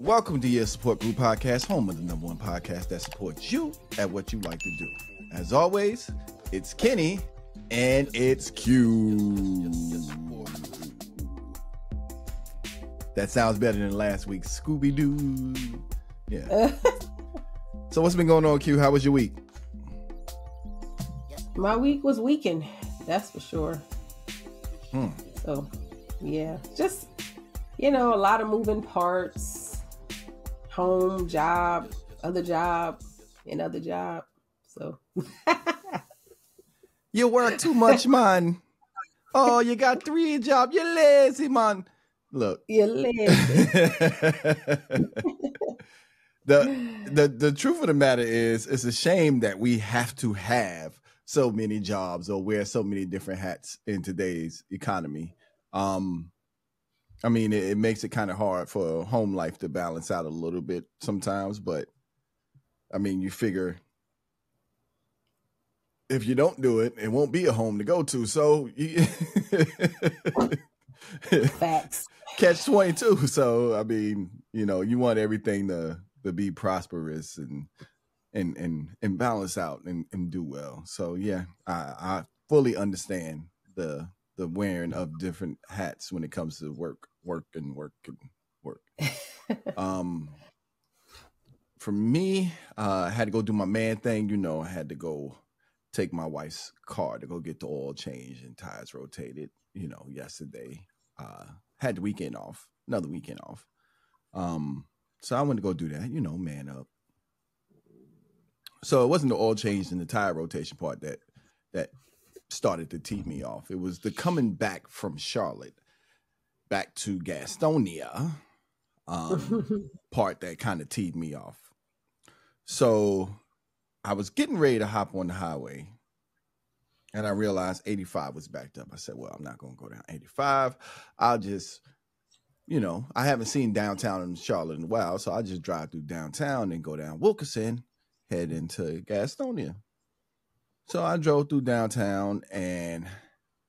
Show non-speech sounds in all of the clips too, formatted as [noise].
Welcome to your support group podcast, home of the number one podcast that supports you at what you like to do. As always, it's Kenny and it's Q. That sounds better than last week's Scooby Doo. Yeah. [laughs] so what's been going on, Q? How was your week? My week was weakened, that's for sure. Hmm. So, yeah, just you know, a lot of moving parts, home, job, other job, another job. So, [laughs] You work too much, man. Oh, you got three jobs. You're lazy, man. Look. you're lazy. [laughs] the the the truth of the matter is it's a shame that we have to have so many jobs or wear so many different hats in today's economy. Um I mean it, it makes it kind of hard for home life to balance out a little bit sometimes, but I mean you figure if you don't do it, it won't be a home to go to. So you [laughs] Facts. catch 22 so i mean you know you want everything to to be prosperous and and and and balance out and, and do well so yeah i i fully understand the the wearing of different hats when it comes to work work and work and work. [laughs] Um for me uh i had to go do my man thing you know i had to go take my wife's car to go get the oil changed and tires rotated you know yesterday. Uh had the weekend off another weekend off. Um so i went to go do that you know man up. So it wasn't the oil change and the tire rotation part that that started to tee me off it was the coming back from charlotte back to gastonia um [laughs] part that kind of teed me off so i was getting ready to hop on the highway and I realized 85 was backed up. I said, well, I'm not going to go down 85. I'll just, you know, I haven't seen downtown in Charlotte in a while, so I'll just drive through downtown and go down Wilkerson, head into Gastonia. So I drove through downtown, and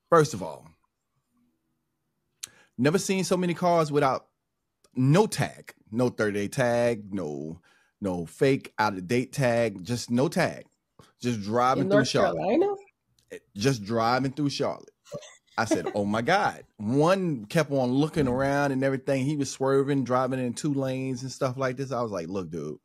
first of all, never seen so many cars without no tag, no 30 day tag, no no fake out of date tag, just no tag. Just driving In through North Charlotte Carolina? Eh, just driving through Charlotte. I said, [laughs] "Oh my God!" One kept on looking around and everything. He was swerving, driving in two lanes and stuff like this. I was like, "Look, dude,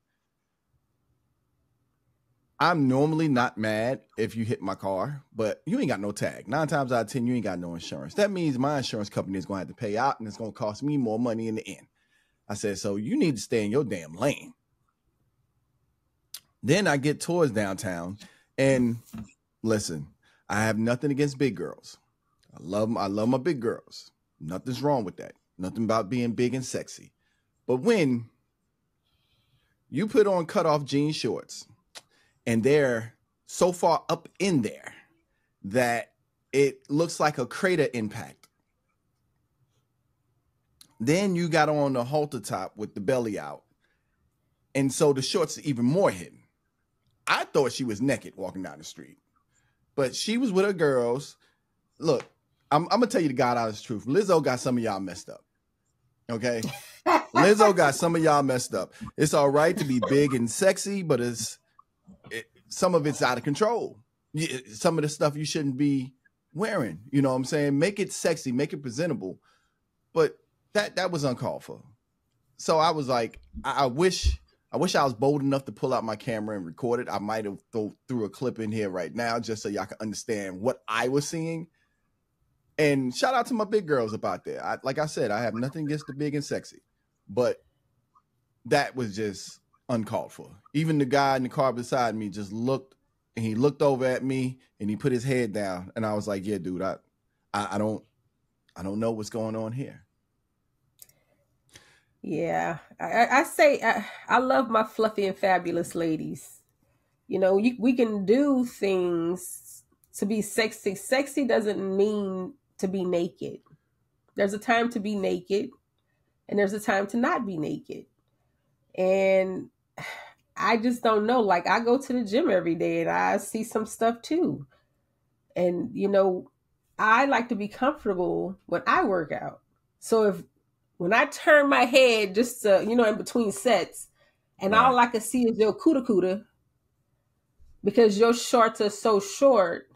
I'm normally not mad if you hit my car, but you ain't got no tag. Nine times out of ten, you ain't got no insurance. That means my insurance company is going to have to pay out, and it's going to cost me more money in the end." I said, "So you need to stay in your damn lane." Then I get towards downtown, and listen, I have nothing against big girls. I love I love my big girls. Nothing's wrong with that. Nothing about being big and sexy. But when you put on cutoff jean shorts and they're so far up in there that it looks like a crater impact. Then you got on the halter top with the belly out. And so the shorts are even more hidden. I thought she was naked walking down the street but she was with her girls. Look, I'm, I'm gonna tell you the God honest truth. Lizzo got some of y'all messed up. Okay, [laughs] Lizzo got some of y'all messed up. It's all right to be big and sexy, but it's it, some of it's out of control. Some of the stuff you shouldn't be wearing. You know what I'm saying? Make it sexy, make it presentable, but that that was uncalled for. So I was like, I, I wish I wish I was bold enough to pull out my camera and record it. I might have throw, threw a clip in here right now just so y'all can understand what I was seeing. And shout out to my big girls about that. I, like I said, I have nothing against the big and sexy, but that was just uncalled for. Even the guy in the car beside me just looked and he looked over at me and he put his head down. And I was like, yeah, dude, I, I, I don't, I don't know what's going on here. Yeah, I, I say I, I love my fluffy and fabulous ladies. You know, you, we can do things to be sexy. Sexy doesn't mean to be naked. There's a time to be naked, and there's a time to not be naked. And I just don't know. Like I go to the gym every day, and I see some stuff too. And you know, I like to be comfortable when I work out. So if when I turn my head just to, you know, in between sets, and right. all I can see is your kuda kuda because your shorts are so short.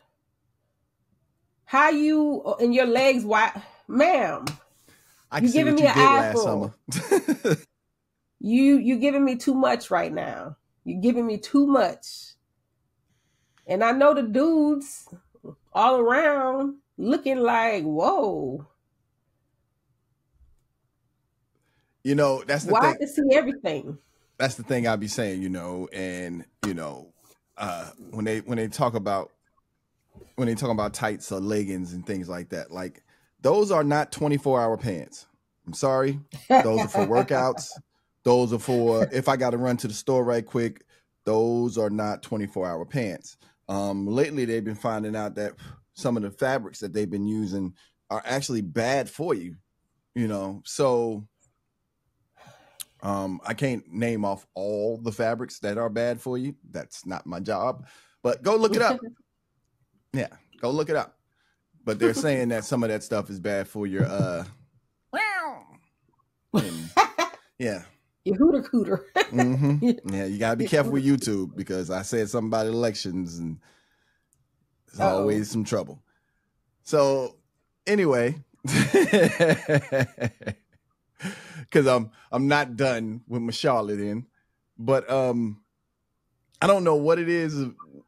How you uh, and your legs wide, ma'am? I you giving me an eyeful. [laughs] you you giving me too much right now. You're giving me too much. And I know the dudes all around looking like, whoa. You know, that's the Why thing. to see everything. That's the thing I'll be saying, you know, and you know, uh when they when they talk about when they talk about tights or leggings and things like that, like those are not 24 hour pants. I'm sorry. Those are for [laughs] workouts. Those are for if I got to run to the store right quick. Those are not 24 hour pants. Um, lately, they've been finding out that some of the fabrics that they've been using are actually bad for you. You know, so um, I can't name off all the fabrics that are bad for you. That's not my job. But go look it up. [laughs] yeah, go look it up. But they're saying that some of that stuff is bad for your uh [laughs] [laughs] yeah. Your [laughs] hooter cooter. mm-hmm. [laughs] Yeah, you gotta be careful with YouTube because I said something about elections and there's Uh-oh. always some trouble. So anyway, [laughs] because I'm I'm not done with my Charlotte in, but um, I don't know what it is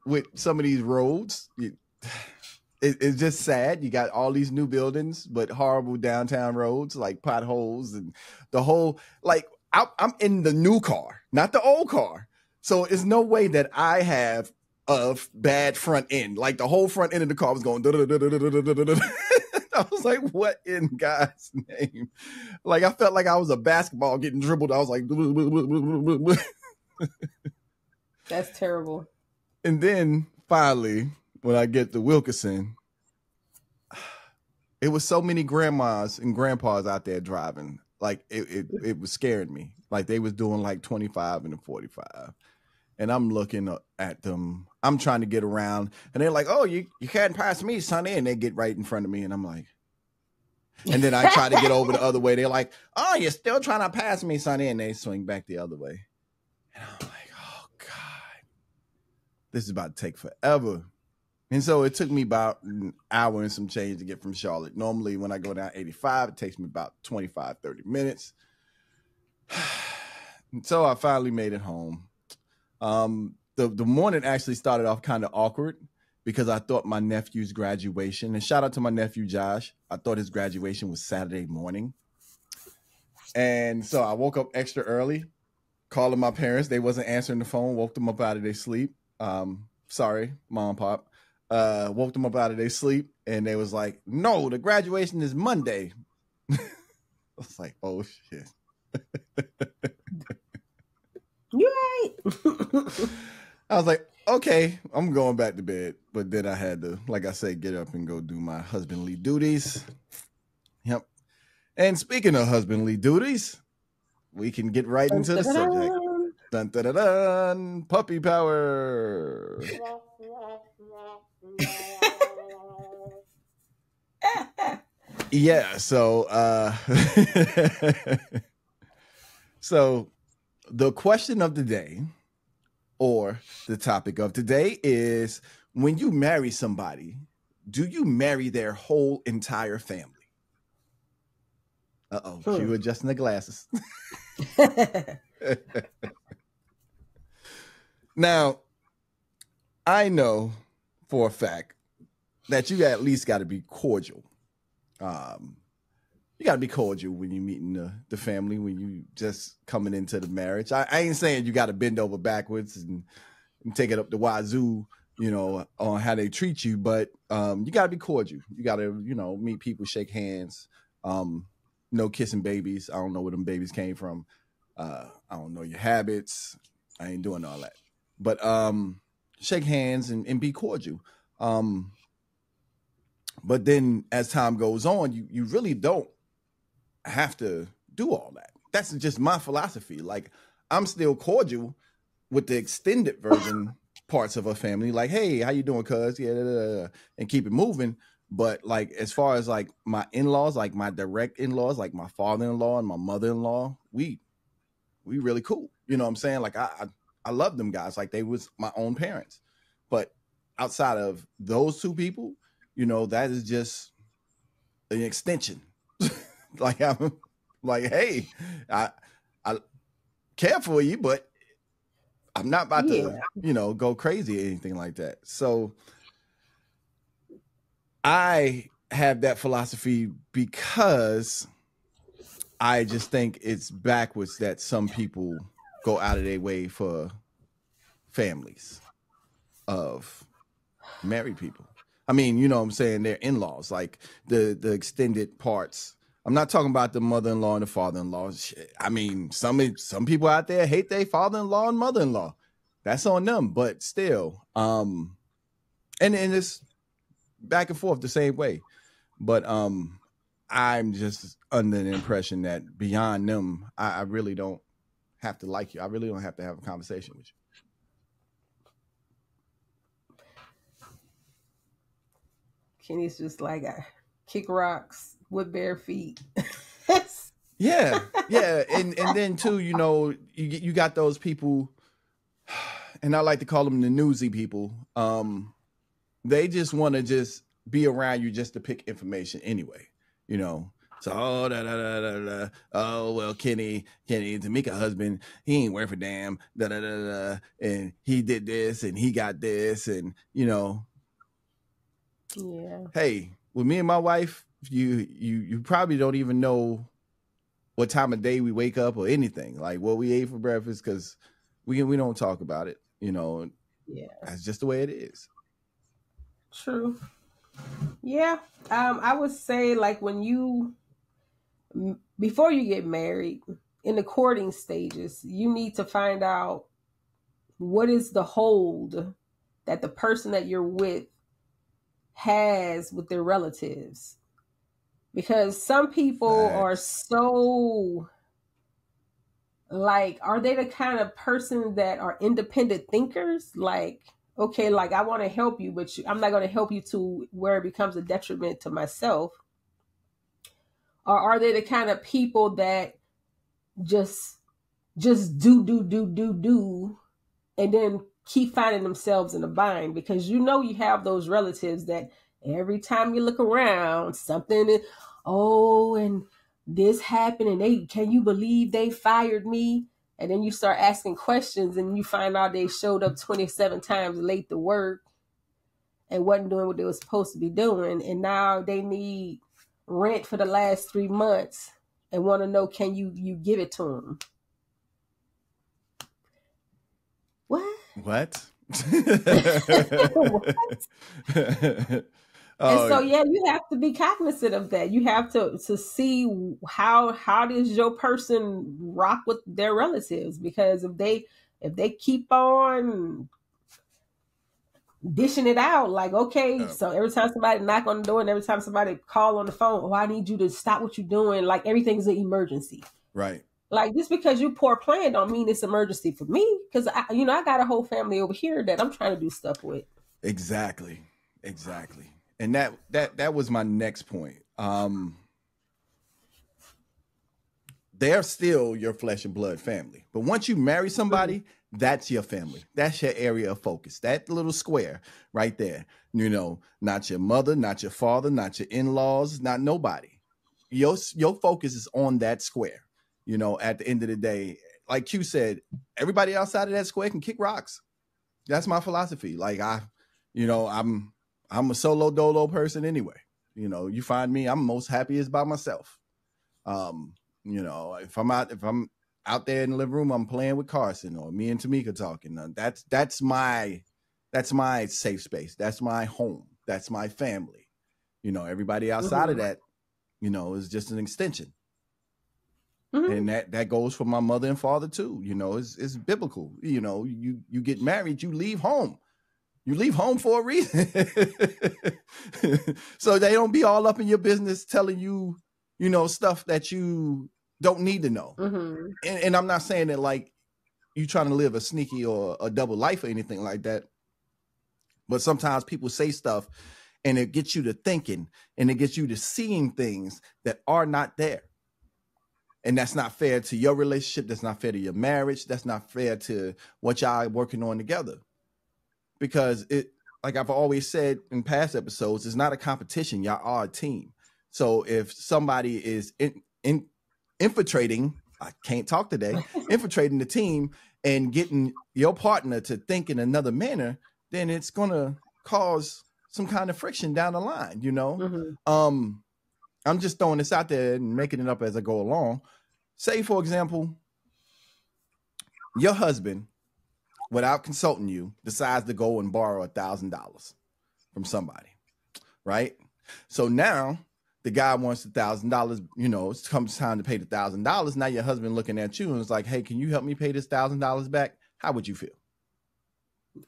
with some of these roads. It, [sighs] it, it's just sad. You got all these new buildings, but horrible downtown roads like potholes and the whole like. I, I'm in the new car, not the old car. So it's no way that I have a bad front end. Like the whole front end of the car was going. I was like, what in God's name? Like I felt like I was a basketball getting dribbled. I was like, [laughs] that's terrible. And then finally, when I get to Wilkerson, [sighs] it was so many grandmas and grandpas out there driving. Like it, it, it was scaring me. Like they was doing like 25 and a 45 and I'm looking at them. I'm trying to get around, and they're like, "Oh, you you can't pass me, Sonny," and they get right in front of me, and I'm like, and then I try to get over the other way. They're like, "Oh, you're still trying to pass me, Sonny," and they swing back the other way, and I'm like, "Oh God, this is about to take forever." And so it took me about an hour and some change to get from Charlotte. Normally, when I go down 85, it takes me about 25, 30 minutes. [sighs] so I finally made it home um, the the morning actually started off kind of awkward because I thought my nephew's graduation, and shout out to my nephew Josh. I thought his graduation was Saturday morning, and so I woke up extra early, calling my parents. They wasn't answering the phone. Woke them up out of their sleep. Um, sorry, mom, pop. Uh, woke them up out of their sleep, and they was like, "No, the graduation is Monday." [laughs] I was like, "Oh shit." You right. [laughs] I was like, okay, I'm going back to bed. But then I had to, like I said, get up and go do my husbandly duties. Yep. And speaking of husbandly duties, we can get right into the subject. Dun dun dun, dun puppy power. [laughs] yeah, so uh [laughs] so the question of the day or the topic of today is when you marry somebody, do you marry their whole entire family? Uh oh, hmm. you adjusting the glasses. [laughs] now, I know for a fact that you at least got to be cordial. Um, you got to be cordial when you're meeting the, the family when you just coming into the marriage. I, I ain't saying you got to bend over backwards and, and take it up the wazoo, you know, on how they treat you, but um, you got to be cordial. You got to, you know, meet people, shake hands. Um, no kissing babies. I don't know where them babies came from. Uh, I don't know your habits. I ain't doing all that. But um, shake hands and, and be cordial. Um, but then as time goes on, you you really don't have to do all that. That's just my philosophy. Like I'm still cordial with the extended version parts of a family. Like, hey, how you doing, cuz? Yeah, and keep it moving. But like as far as like my in-laws, like my direct in-laws, like my father-in-law and my mother-in-law, we we really cool. You know what I'm saying? Like I I, I love them guys like they was my own parents. But outside of those two people, you know, that is just an extension. [laughs] like I'm like, hey, I I care for you, but I'm not about yeah. to, you know, go crazy or anything like that. So I have that philosophy because I just think it's backwards that some people go out of their way for families of married people. I mean, you know what I'm saying? They're in-laws, like the the extended parts. I'm not talking about the mother-in-law and the father-in-law. I mean, some some people out there hate their father-in-law and mother-in-law. That's on them, but still, um, and and it's back and forth the same way. But um, I'm just under the impression that beyond them, I, I really don't have to like you. I really don't have to have a conversation with you. Kenny's just like I kick rocks with bare feet. [laughs] yeah, yeah, and and then too, you know, you you got those people, and I like to call them the newsy people. Um, they just want to just be around you just to pick information anyway. You know, so oh da, da, da, da, da. oh well Kenny Kenny Tamika husband he ain't worth a damn da, da da da and he did this and he got this and you know yeah. Hey, with me and my wife, you you you probably don't even know what time of day we wake up or anything like what we ate for breakfast because we we don't talk about it. You know. Yeah. That's just the way it is. True. Yeah. Um, I would say like when you before you get married in the courting stages, you need to find out what is the hold that the person that you're with has with their relatives. Because some people are so like, are they the kind of person that are independent thinkers? Like, okay, like I want to help you, but you, I'm not going to help you to where it becomes a detriment to myself. Or are they the kind of people that just just do do do do do and then keep finding themselves in a bind because you know you have those relatives that every time you look around, something, oh, and this happened, and they can you believe they fired me? And then you start asking questions, and you find out they showed up 27 times late to work and wasn't doing what they were supposed to be doing. And now they need rent for the last three months and want to know can you you give it to them what what? [laughs] what? [laughs] and so oh. yeah, you have to be cognizant of that. You have to to see how how does your person rock with their relatives because if they if they keep on dishing it out like okay oh. so every time somebody knock on the door and every time somebody call on the phone oh i need you to stop what you're doing like everything's an emergency right like just because you poor plan don't mean it's emergency for me because I, you know, I got a whole family over here that I'm trying to do stuff with. Exactly, exactly, and that that that was my next point. Um, they're still your flesh and blood family, but once you marry somebody, mm-hmm. That's your family. That's your area of focus. That little square right there. You know, not your mother, not your father, not your in laws, not nobody. Your your focus is on that square you know, at the end of the day, like Q said, everybody outside of that square can kick rocks. That's my philosophy. Like I, you know, I'm I'm a solo dolo person anyway. You know, you find me, I'm most happiest by myself. Um, you know, if I'm out, if I'm out there in the living room, I'm playing with Carson or me and Tamika talking. That's that's my that's my safe space. That's my home. That's my family. You know, everybody outside mm-hmm. of that, you know, is just an extension. Mm-hmm. And that that goes for my mother and father too. You know, it's it's biblical. You know, you you get married, you leave home. You leave home for a reason. [laughs] so they don't be all up in your business telling you, you know, stuff that you don't need to know. Mm-hmm. And, and I'm not saying that like you trying to live a sneaky or a double life or anything like that. But sometimes people say stuff and it gets you to thinking and it gets you to seeing things that are not there. And that's not fair to your relationship. That's not fair to your marriage. That's not fair to what y'all are working on together. Because it, like I've always said in past episodes, it's not a competition. Y'all are a team. So if somebody is in, in infiltrating, I can't talk today, [laughs] infiltrating the team and getting your partner to think in another manner, then it's gonna cause some kind of friction down the line, you know? Mm-hmm. Um, I'm just throwing this out there and making it up as I go along. Say, for example, your husband, without consulting you, decides to go and borrow a thousand dollars from somebody, right? So now the guy wants a thousand dollars, you know, it comes time to pay the thousand dollars. Now your husband looking at you and it's like, hey, can you help me pay this thousand dollars back? How would you feel?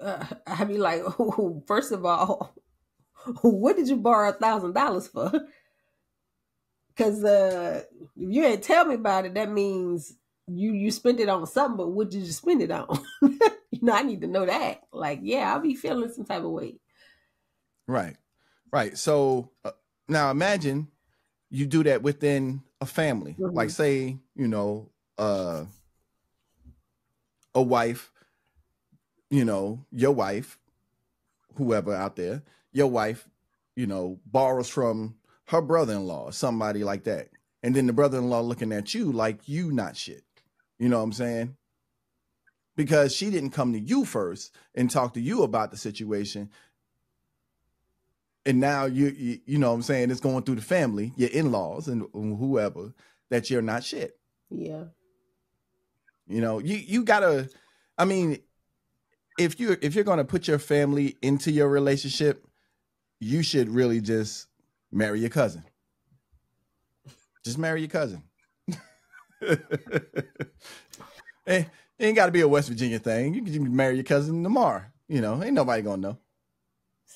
Uh, I'd be like, oh, [laughs] first of all, [laughs] what did you borrow a thousand dollars for? Because uh, if you ain't tell me about it, that means you you spent it on something. But what did you spend it on? [laughs] you know, I need to know that. Like, yeah, I'll be feeling some type of way. Right, right. So uh, now imagine you do that within a family. Mm-hmm. Like, say, you know, uh, a wife, you know, your wife, whoever out there, your wife, you know, borrows from her brother-in-law, somebody like that. And then the brother-in-law looking at you like you not shit. You know what I'm saying? Because she didn't come to you first and talk to you about the situation. And now you, you, you know what I'm saying, it's going through the family, your in-laws and whoever, that you're not shit. Yeah. You know, you you gotta I mean, if you if you're gonna put your family into your relationship, you should really just marry your cousin. Just marry your cousin. [laughs] it ain't got to be a West Virginia thing. You can marry your cousin tomorrow. You know, ain't nobody gonna know.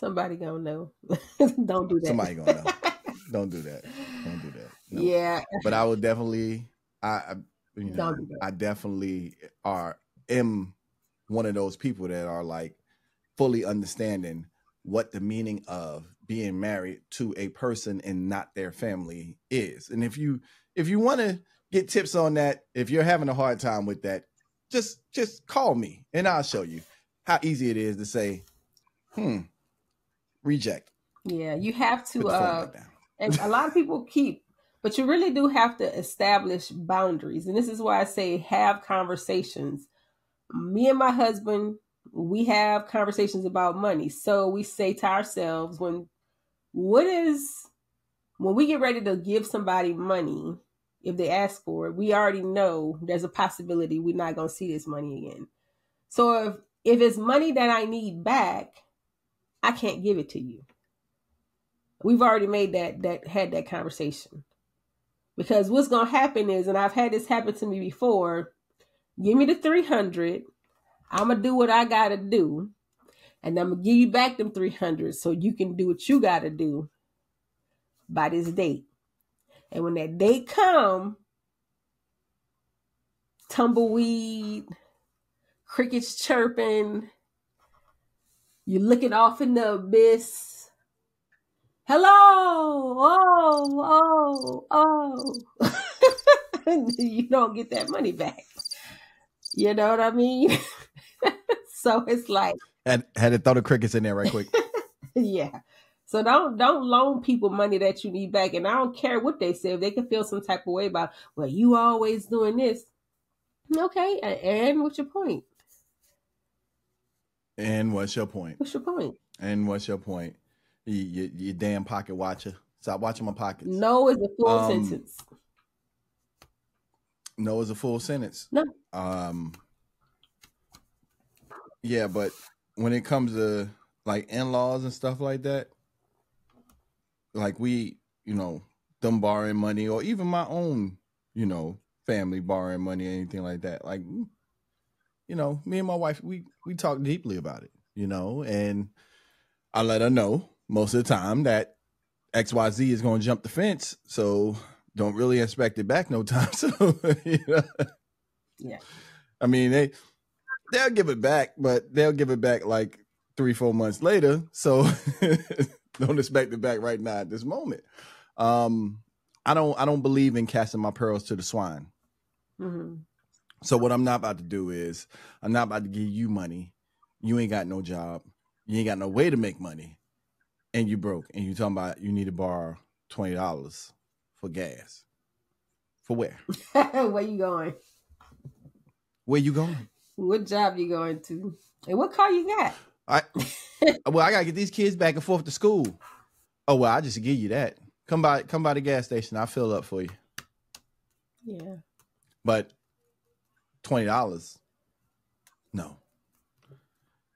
Somebody gonna know. [laughs] Don't do that. Somebody gonna know. [laughs] Don't do that. Don't do that. No. Yeah. But I would definitely, I, I you know, do I definitely are am one of those people that are like fully understanding what the meaning of being married to a person and not their family is. And if you if you want to get tips on that, if you're having a hard time with that, just just call me and I'll show you how easy it is to say, hmm, reject. Yeah, you have to uh and a lot of people keep but you really do have to establish boundaries. And this is why I say have conversations. Me and my husband, we have conversations about money. So we say to ourselves when what is when we get ready to give somebody money, if they ask for it, we already know there's a possibility we're not going to see this money again. So if if it's money that I need back, I can't give it to you. We've already made that that had that conversation. Because what's going to happen is and I've had this happen to me before, give me the 300, I'm to do what I got to do and I'm gonna give you back them 300 so you can do what you gotta do by this date. And when that date come, tumbleweed, crickets chirping, you're looking off in the abyss. Hello, oh, oh, oh. [laughs] you don't get that money back. You know what I mean? [laughs] so it's like had had to throw the crickets in there right quick. [laughs] yeah. So don't don't loan people money that you need back. And I don't care what they say. If they can feel some type of way about, well, you always doing this. Okay, and what's your point? And what's your point? What's your point? And what's your point? You, you, you damn pocket watcher. Stop watching my pockets. No is a full um, sentence. No is a full sentence. No. Um. Yeah, but when it comes to like in-laws and stuff like that, like we, you know, them borrowing money or even my own, you know, family borrowing money or anything like that. Like, you know, me and my wife, we we talk deeply about it, you know, and I let her know most of the time that XYZ is going to jump the fence, so don't really expect it back no [laughs] time soon. you know? Yeah. I mean, they they'll give it back, but they'll give it back like three, four months later. So [laughs] don't expect it back right now at this moment. Um, I don't I don't believe in casting my pearls to the swine. Mm-hmm. So what I'm not about to do is I'm not about to give you money. You ain't got no job. You ain't got no way to make money, and you broke. And you talking about you need to borrow twenty dollars for gas. For where? [laughs] where you going? Where you going? What job you going to? And what car you got? I [laughs] well, I gotta get these kids back and forth to school. Oh well, I just give you that. Come by, come by the gas station. I'll fill up for you. Yeah. But twenty dollars, no.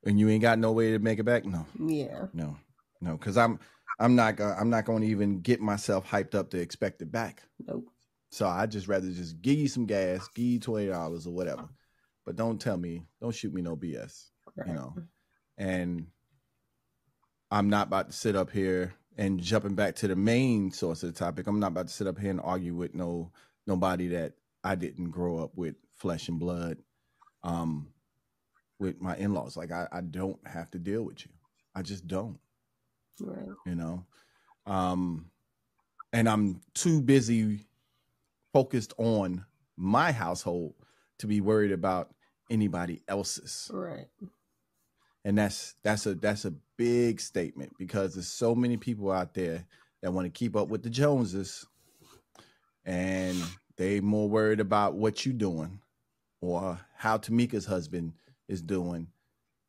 And you ain't got no way to make it back. No. Yeah. No, no, because I'm I'm not gonna I'm not gonna even get myself hyped up to expect it back. Nope. So I just rather just give you some gas, give you twenty dollars or whatever. But don't tell me, don't shoot me no BS. Right. You know. And I'm not about to sit up here and jumping back to the main source of the topic. I'm not about to sit up here and argue with no nobody that I didn't grow up with flesh and blood. Um with my in-laws. Like I, I don't have to deal with you. I just don't. Right. You know? Um and I'm too busy focused on my household to be worried about anybody else's. Right. And that's that's a that's a big statement because there's so many people out there that want to keep up with the Joneses and they more worried about what you doing or how Tamika's husband is doing.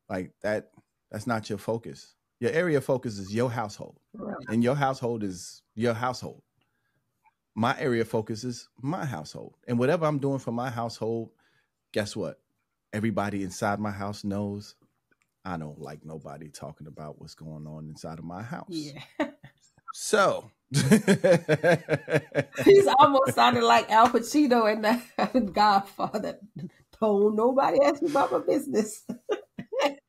Like that that's not your focus. Your area of focus is your household. And your household is your household. My area of focus is my household. And whatever I'm doing for my household, guess what? Everybody inside my house knows I don't like nobody talking about what's going on inside of my house. Yeah. [laughs] So [laughs] he's almost sounded like Al Pacino in the Godfather. Don't nobody ask me about my business.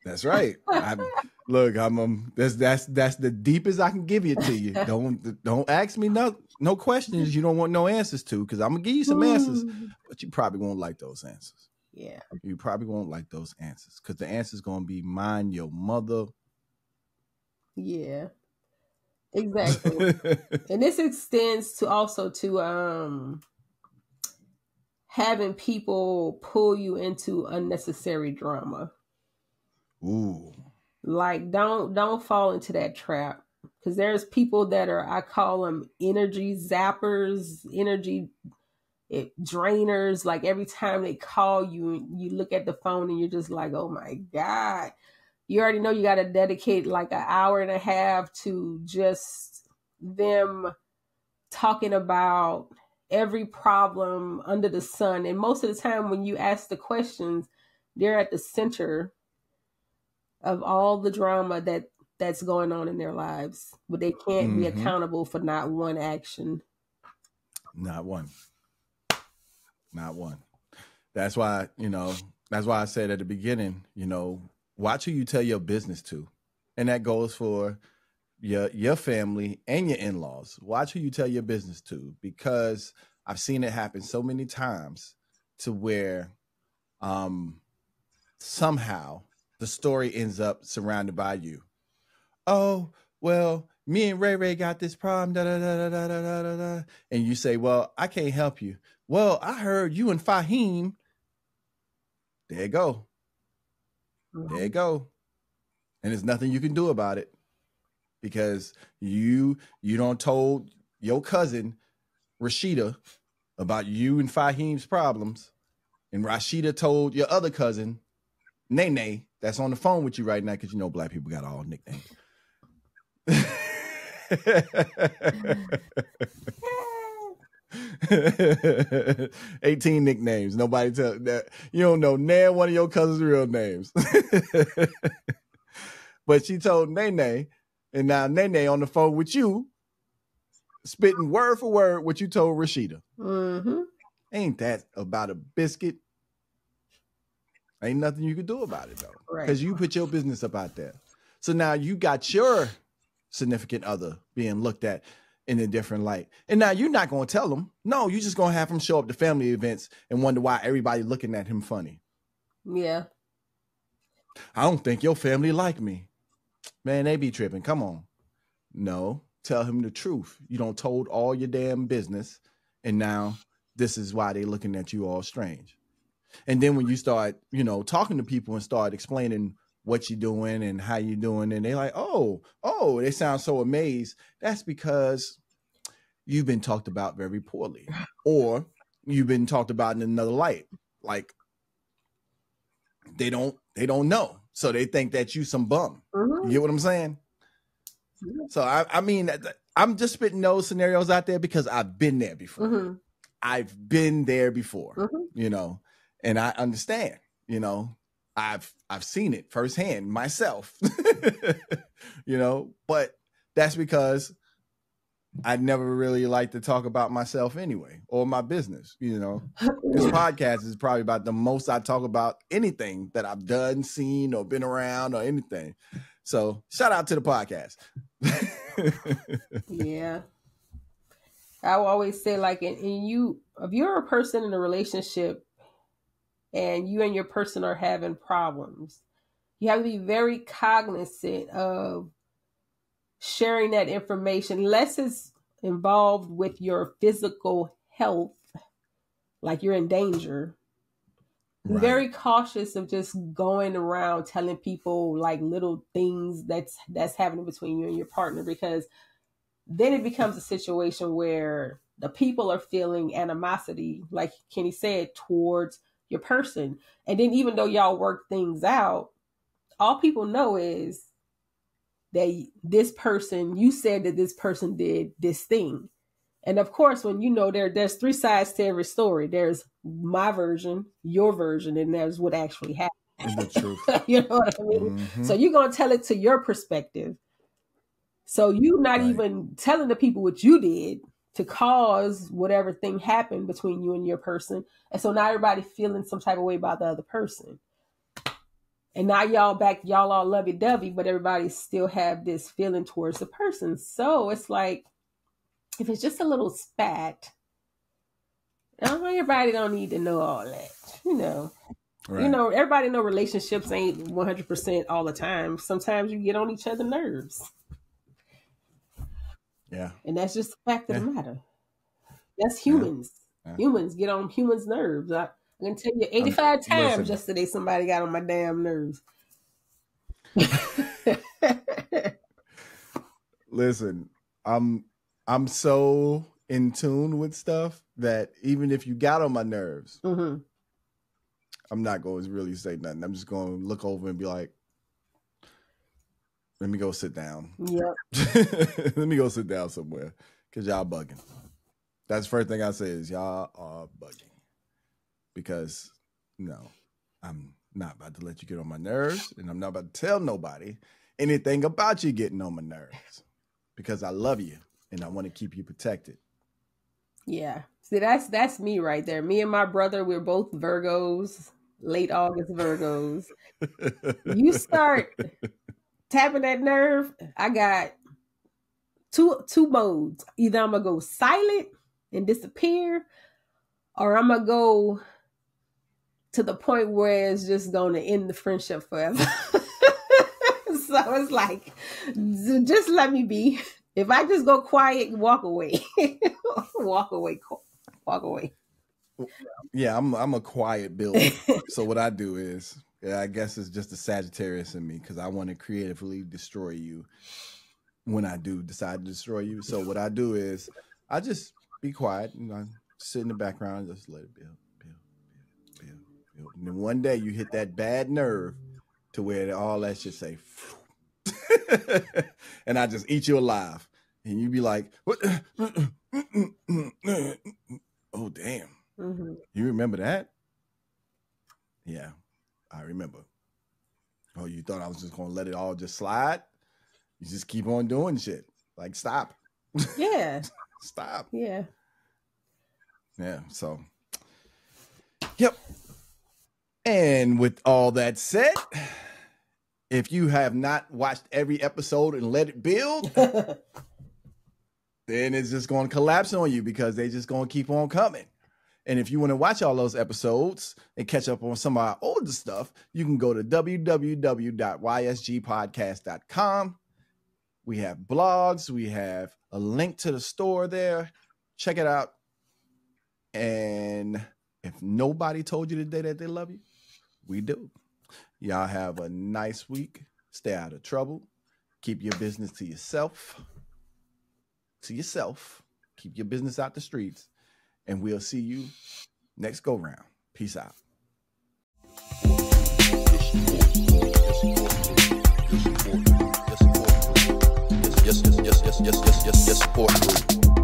that's right. I'm, look, I'm um, that's that's that's the deepest I can give it to you. Don't don't ask me no no questions you don't want no answers to because I'm gonna give you some answers, but you probably won't like those answers. Yeah. You probably won't like those answers because the answer is going to be mind your mother. Yeah. Exactly. [laughs] and this extends to also to um having people pull you into unnecessary drama. Ooh. Like don't don't fall into that trap because there's people that are I call them energy zappers, energy it drainers like every time they call you you look at the phone and you're just like oh my god you already know you got to dedicate like an hour and a half to just them talking about every problem under the sun and most of the time when you ask the questions they're at the center of all the drama that that's going on in their lives but they can't mm-hmm. be accountable for not one action not one not one. That's why, you know, that's why I said at the beginning, you know, watch who you tell your business to. And that goes for your your family and your in-laws. Watch who you tell your business to because I've seen it happen so many times to where um somehow the story ends up surrounded by you. Oh, well, me and Ray Ray got this problem, da da da da da da da da. And you say, Well, I can't help you. Well, I heard you and Fahim. There you go. Mm-hmm. There you go. And there's nothing you can do about it because you you don't told your cousin Rashida about you and Fahim's problems, and Rashida told your other cousin Nene that's on the phone with you right now because you know black people got all nicknames. [laughs] [laughs] [laughs] 18 nicknames. Nobody tell that you don't know nan one of your cousin's real names. [laughs] but she told Nene, and now Nene on the phone with you, spitting word for word what you told Rashida. Mm-hmm. Ain't that about a biscuit? Ain't nothing you can do about it though. Because right. you put your business up out there. So now you got your significant other being looked at in a different light. And now you're not going to tell them. No, you're just going to have him show up to family events and wonder why everybody looking at him funny. Yeah. I don't think your family like me. Man, they be tripping. Come on. no, tell him the truth. You don't told all your damn business, and now this is why they looking at you all strange. And then when you start, you know, talking to people and start explaining what you're doing and how you're doing, and they're like, oh, oh, they sound so amazed. That's because you've been talked about very poorly, [sighs] or you've been talked about in another light. Like they don't they don't know, so they think that you some bum. Mm-hmm. You get what I'm saying? So I, I mean, I'm just spitting those scenarios out there because I've been there before. Mm-hmm. I've been there before, mm-hmm. you know, and I understand. You know, I've I've seen it firsthand myself. [laughs] you know, but that's because I never really like to talk about myself anyway or my business. You know, [laughs] this podcast is probably about the most I talk about anything that I've done, seen, or been around or anything. So shout out to the podcast. [laughs] yeah. I will always say, like, and, you, if you're a person in a relationship and you and your person are having problems, you have to be very cognizant of sharing that information, unless it's involved with your physical health, like you're in danger. Right. Very cautious of just going around telling people like little things that's that's happening between you and your partner because then it becomes a situation where the people are feeling animosity, like Kenny said, towards your person. And then even though y'all work things out, all people know is that this person, you said that this person did this thing. And of course, when you know there, there's three sides to every story. There's my version, your version, and there's what actually happened. the truth. [laughs] you know what I mean? Mm-hmm. So you're gonna tell it to your perspective. So you not right. even telling the people what you did to cause whatever thing happened between you and your person. And so now everybody feeling some type of way about the other person. And now y'all back, y'all all lovey dovey, but everybody still have this feeling towards the person. So it's like if it's just a little spat, uh, everybody don't need to know all that, you know. Right. You know, everybody know relationships ain't one hundred percent all the time. Sometimes you get on each other's nerves. Yeah, and that's just the fact of yeah. the matter. That's humans. Yeah. Yeah. Humans get on humans' nerves. I, I can tell you eighty-five um, times listen. yesterday somebody got on my damn nerves. [laughs] listen, I'm I'm so in tune with stuff that even if you got on my nerves, mm-hmm. I'm not going to really say nothing. I'm just going to look over and be like, let me go sit down. Yep. [laughs] let me go sit down somewhere because y'all bugging. That's the first thing I say is y'all are bugging because no, I'm not about to let you get on my nerves and I'm not about to tell nobody anything about you getting on my nerves because I love you and I want to keep you protected. Yeah. See, that's that's me right there. Me and my brother, we're both Virgos, late August Virgos. you start [laughs] tapping that nerve, I got two two modes. Either I'm gonna go silent and disappear, or I'm gonna go to the point where it's just gonna end the friendship forever. [laughs] so it's like, just let me be. If I just go quiet, walk away, [laughs] walk away, walk away. Yeah, I'm I'm a quiet builder. so what I do is, yeah, I guess it's just a Sagittarius in me because I want to creatively destroy you when I do decide to destroy you. So what I do is, I just be quiet and I sit in the background, and just let it build. And then one day you hit that bad nerve to where all that should say, [laughs] and I just eat you alive and you'd be like, "What? [laughs] oh, damn! Mm-hmm. You remember that? Yeah, I remember. Oh, you thought I was just gonna let it all just slide? You just keep on doing shit. Like, stop. Yeah. [laughs] stop. Yeah. Yeah. So, yep. And with all that said, if you have not watched every episode and let it build, [laughs] then it's just going to collapse on you because they just going to keep on coming. And if you want to watch all those episodes and catch up on some of our older stuff, you can go to www.ysgpodcast.com. We have blogs. We have a link to the store there. Check it out. And if nobody told you today that they love you, we do. Y'all have a nice week. Stay out of trouble. Keep your business to yourself. To yourself. Keep your business out the streets. And we'll see you next go round. Peace out. Yes, yes, yes, yes, yes, yes, yes, support group.